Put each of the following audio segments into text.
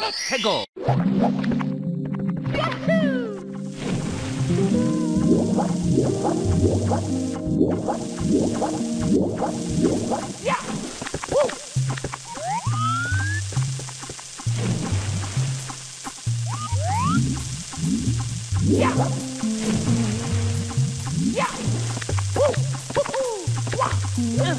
Let's go! Yeah! Woo! Yeah! Yeah.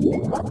What?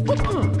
Yeah!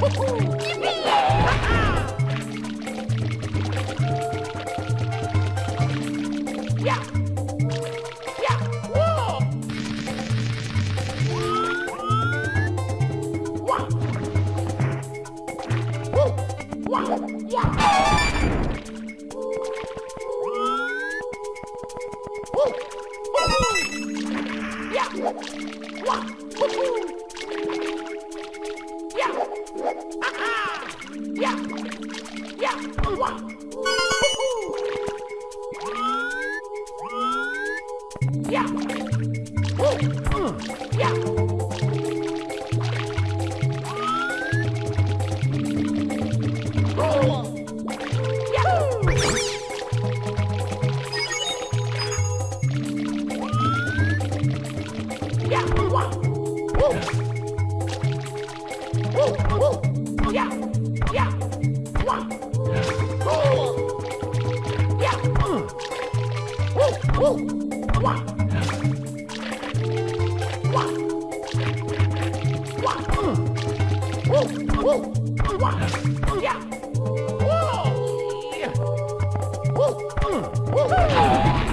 Woohoo! Yeah! Oh! Uh! Yeah! Yeah! Whoa! Yeah! Whoa! Whoa!